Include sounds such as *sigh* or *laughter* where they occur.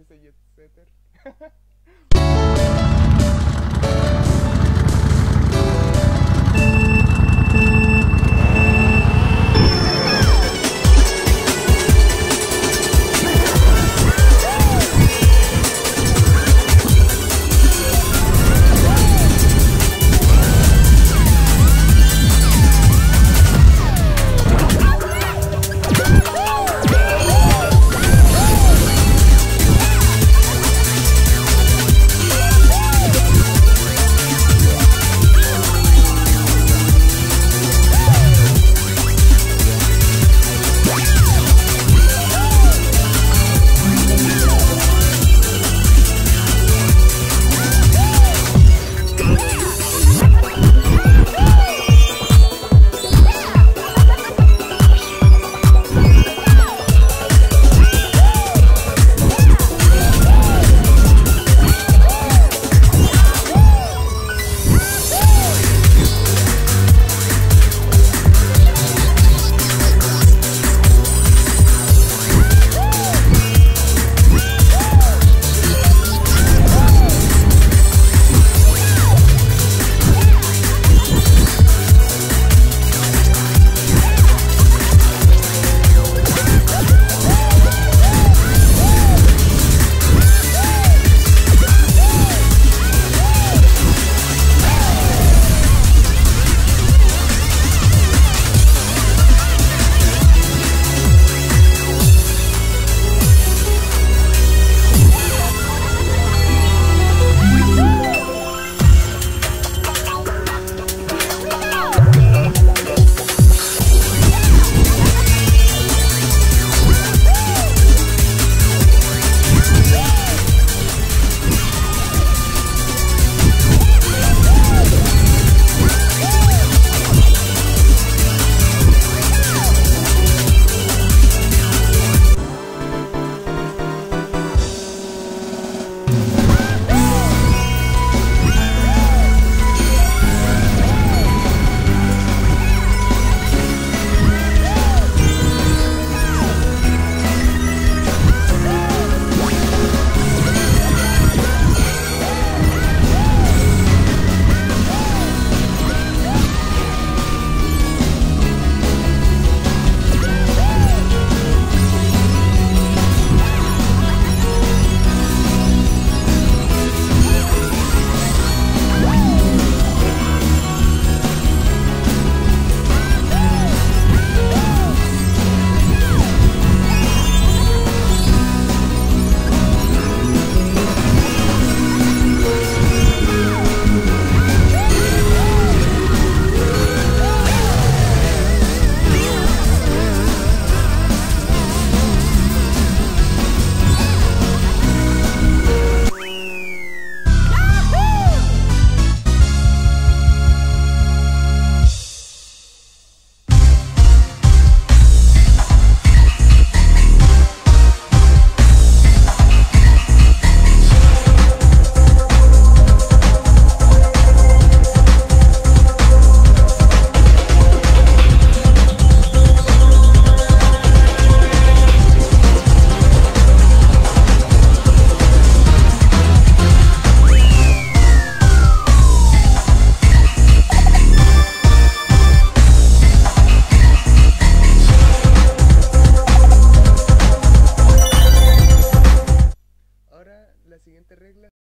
ese Jet Setter? *laughs*